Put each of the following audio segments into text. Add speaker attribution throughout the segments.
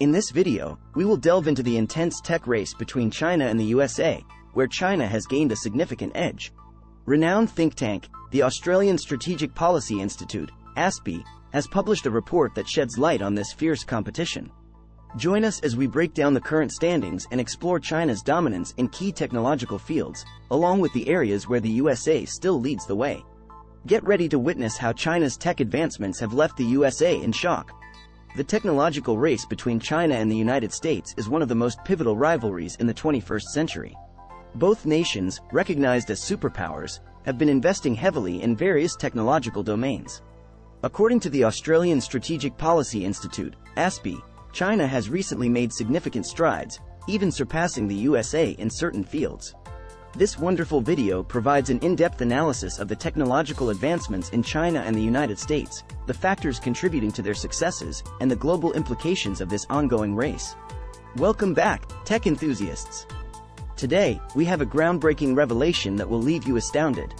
Speaker 1: In this video, we will delve into the intense tech race between China and the USA, where China has gained a significant edge. Renowned think tank, the Australian Strategic Policy Institute, ASPI, has published a report that sheds light on this fierce competition. Join us as we break down the current standings and explore China's dominance in key technological fields, along with the areas where the USA still leads the way. Get ready to witness how China's tech advancements have left the USA in shock. The technological race between China and the United States is one of the most pivotal rivalries in the 21st century. Both nations, recognized as superpowers, have been investing heavily in various technological domains. According to the Australian Strategic Policy Institute, ASPI, China has recently made significant strides, even surpassing the USA in certain fields. This wonderful video provides an in-depth analysis of the technological advancements in China and the United States, the factors contributing to their successes, and the global implications of this ongoing race. Welcome back, tech enthusiasts! Today, we have a groundbreaking revelation that will leave you astounded.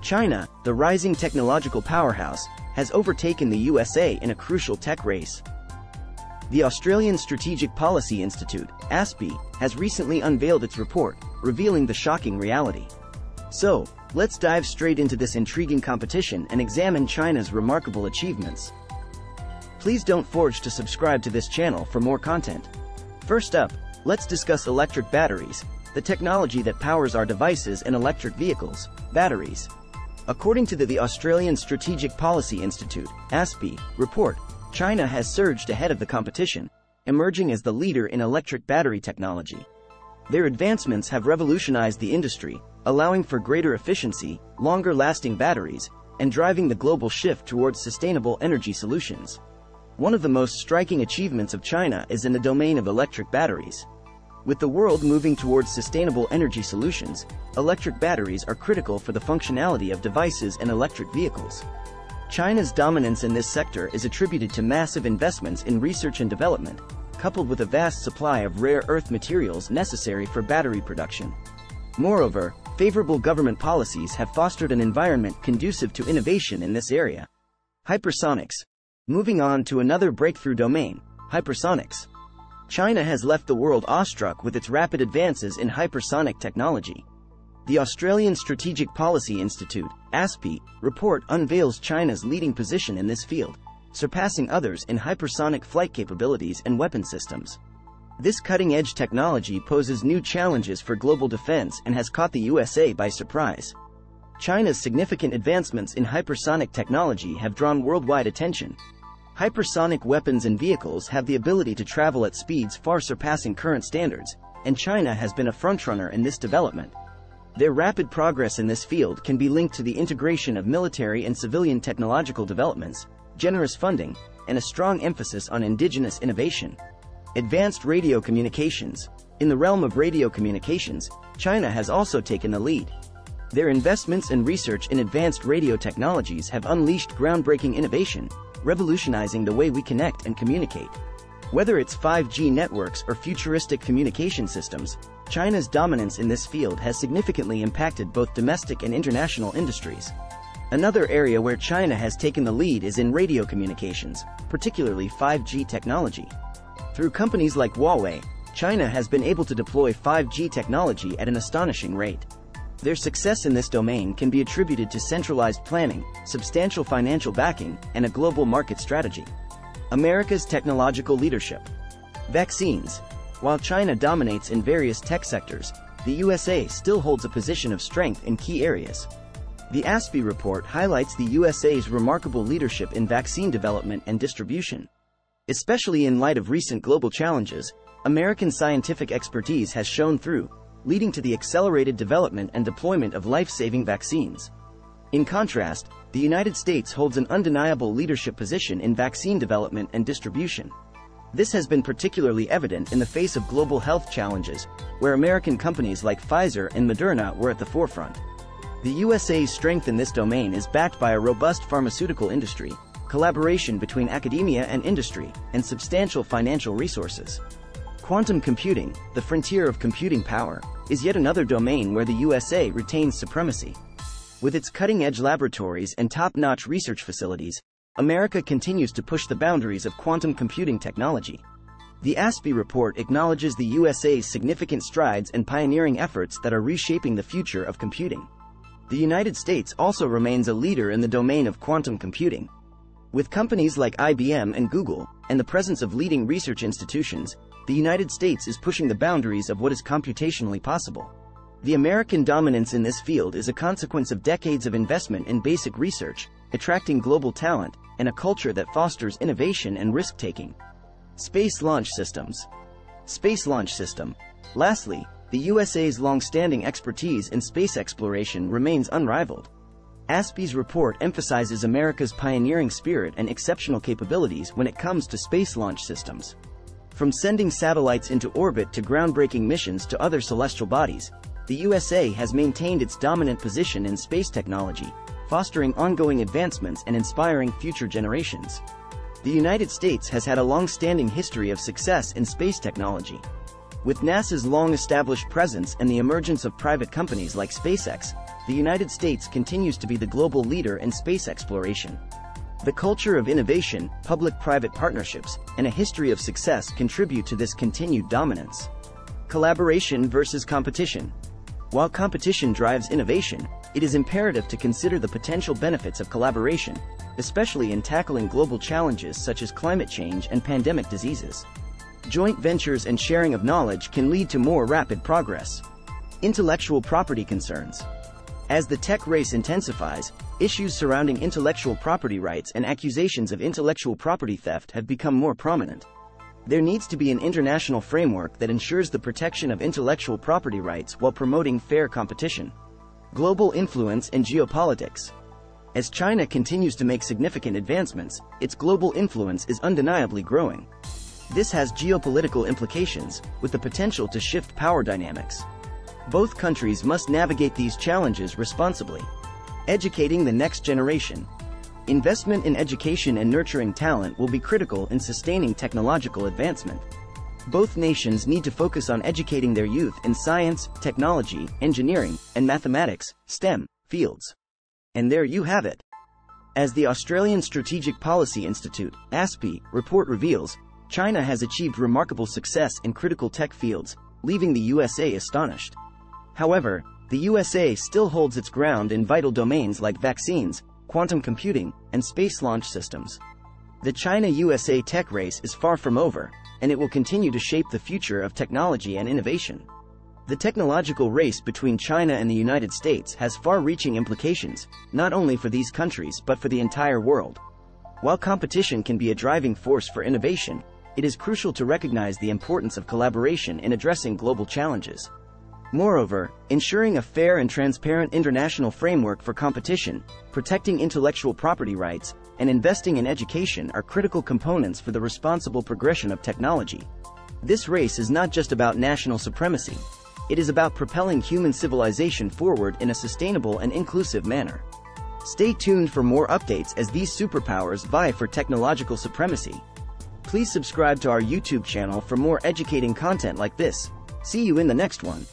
Speaker 1: China, the rising technological powerhouse, has overtaken the USA in a crucial tech race. The Australian Strategic Policy Institute, ASPI, has recently unveiled its report, revealing the shocking reality. So, let's dive straight into this intriguing competition and examine China's remarkable achievements. Please don't forge to subscribe to this channel for more content. First up, let's discuss electric batteries, the technology that powers our devices and electric vehicles, batteries. According to the, the Australian Strategic Policy Institute, ASPI, report, China has surged ahead of the competition, emerging as the leader in electric battery technology. Their advancements have revolutionized the industry, allowing for greater efficiency, longer-lasting batteries, and driving the global shift towards sustainable energy solutions. One of the most striking achievements of China is in the domain of electric batteries. With the world moving towards sustainable energy solutions, electric batteries are critical for the functionality of devices and electric vehicles. China's dominance in this sector is attributed to massive investments in research and development, coupled with a vast supply of rare earth materials necessary for battery production. Moreover, favorable government policies have fostered an environment conducive to innovation in this area. Hypersonics. Moving on to another breakthrough domain, hypersonics. China has left the world awestruck with its rapid advances in hypersonic technology. The Australian Strategic Policy Institute, ASPI, report unveils China's leading position in this field, surpassing others in hypersonic flight capabilities and weapon systems. This cutting-edge technology poses new challenges for global defense and has caught the USA by surprise. China's significant advancements in hypersonic technology have drawn worldwide attention. Hypersonic weapons and vehicles have the ability to travel at speeds far surpassing current standards, and China has been a frontrunner in this development. Their rapid progress in this field can be linked to the integration of military and civilian technological developments, generous funding, and a strong emphasis on indigenous innovation. Advanced radio communications. In the realm of radio communications, China has also taken the lead. Their investments and research in advanced radio technologies have unleashed groundbreaking innovation, revolutionizing the way we connect and communicate. Whether it's 5G networks or futuristic communication systems, China's dominance in this field has significantly impacted both domestic and international industries. Another area where China has taken the lead is in radio communications, particularly 5G technology. Through companies like Huawei, China has been able to deploy 5G technology at an astonishing rate. Their success in this domain can be attributed to centralized planning, substantial financial backing, and a global market strategy. America's technological leadership. Vaccines. While China dominates in various tech sectors, the USA still holds a position of strength in key areas. The ASPI report highlights the USA's remarkable leadership in vaccine development and distribution. Especially in light of recent global challenges, American scientific expertise has shown through, leading to the accelerated development and deployment of life-saving vaccines. In contrast, the United States holds an undeniable leadership position in vaccine development and distribution. This has been particularly evident in the face of global health challenges, where American companies like Pfizer and Moderna were at the forefront. The USA's strength in this domain is backed by a robust pharmaceutical industry, collaboration between academia and industry, and substantial financial resources. Quantum computing, the frontier of computing power, is yet another domain where the USA retains supremacy. With its cutting-edge laboratories and top-notch research facilities, America continues to push the boundaries of quantum computing technology. The ASPI report acknowledges the USA's significant strides and pioneering efforts that are reshaping the future of computing. The United States also remains a leader in the domain of quantum computing. With companies like IBM and Google, and the presence of leading research institutions, the United States is pushing the boundaries of what is computationally possible. The American dominance in this field is a consequence of decades of investment in basic research, attracting global talent, and a culture that fosters innovation and risk taking. Space Launch Systems Space Launch System. Lastly, the USA's long-standing expertise in space exploration remains unrivaled. ASPI's report emphasizes America's pioneering spirit and exceptional capabilities when it comes to space launch systems. From sending satellites into orbit to groundbreaking missions to other celestial bodies, the USA has maintained its dominant position in space technology, fostering ongoing advancements and inspiring future generations. The United States has had a long-standing history of success in space technology. With NASA's long-established presence and the emergence of private companies like SpaceX, the United States continues to be the global leader in space exploration. The culture of innovation, public-private partnerships, and a history of success contribute to this continued dominance. Collaboration versus competition. While competition drives innovation, it is imperative to consider the potential benefits of collaboration, especially in tackling global challenges such as climate change and pandemic diseases. Joint ventures and sharing of knowledge can lead to more rapid progress. Intellectual property concerns. As the tech race intensifies, issues surrounding intellectual property rights and accusations of intellectual property theft have become more prominent. There needs to be an international framework that ensures the protection of intellectual property rights while promoting fair competition. Global influence and geopolitics. As China continues to make significant advancements, its global influence is undeniably growing. This has geopolitical implications, with the potential to shift power dynamics. Both countries must navigate these challenges responsibly. Educating the next generation. Investment in education and nurturing talent will be critical in sustaining technological advancement. Both nations need to focus on educating their youth in science, technology, engineering, and mathematics, STEM, fields. And there you have it. As the Australian Strategic Policy Institute, ASPI, report reveals, China has achieved remarkable success in critical tech fields, leaving the USA astonished. However, the USA still holds its ground in vital domains like vaccines, quantum computing, and space launch systems. The China-USA tech race is far from over, and it will continue to shape the future of technology and innovation. The technological race between China and the United States has far-reaching implications, not only for these countries but for the entire world. While competition can be a driving force for innovation, it is crucial to recognize the importance of collaboration in addressing global challenges. Moreover, ensuring a fair and transparent international framework for competition, protecting intellectual property rights, and investing in education are critical components for the responsible progression of technology. This race is not just about national supremacy. It is about propelling human civilization forward in a sustainable and inclusive manner. Stay tuned for more updates as these superpowers vie for technological supremacy. Please subscribe to our YouTube channel for more educating content like this. See you in the next one.